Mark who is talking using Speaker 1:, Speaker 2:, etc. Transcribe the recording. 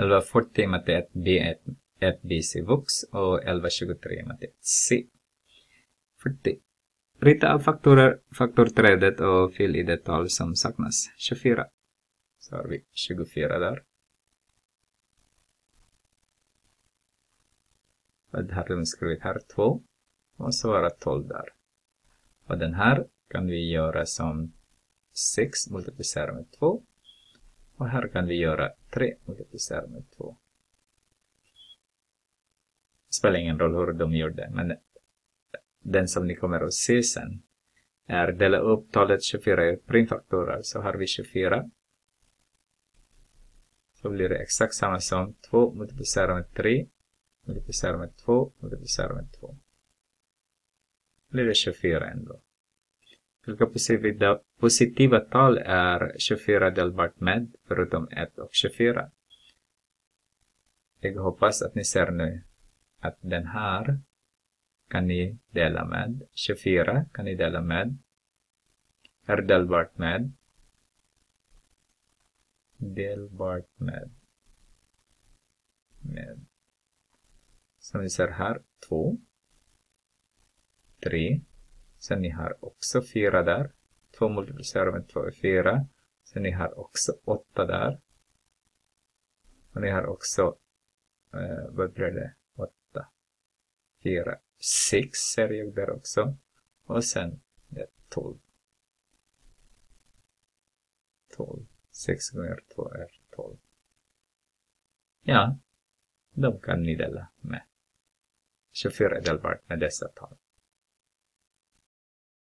Speaker 1: 1140 matte 1b 1b vux och 1123 matte 1c. 40. Rita av faktorer, faktorträdet och fyll i det tal som saknas. 24. Så har vi 24 där. Vad har de skrivit här? 2. Och så var det 12 där. Och den här kan vi göra som 6 multiplicerat med 2. Och här kan vi göra 3 multiplicerat med 2. Det spelar ingen roll hur de gjorde, men den som ni kommer att se sen är dela upp talet 24 i primfaktorer så har vi 24. Så blir det exakt samma som 2 multiplicerat med 3 multiplicerat med 2 multiplicerat med 2. Blir det 24 ändå. Vilka positiva, positiva tal är 24 delbart med förutom 1 och 24? Jag hoppas att ni ser nu att den här kan ni dela med. 24 kan ni dela med. Är delbart med. Delbart med. Med. Som ni ser här, 2. 3. Sen ni har också 4 där. 2 multiplicerar med 2 är 4. Sen ni har också 8 där. Och ni har också, eh, vad blir det? 8. 4. 6 ser jag där också. Och sen ja, 12. 12. 6 gånger 2 är 12. Ja, de kan ni dela med. 24 är delbart med dessa tal.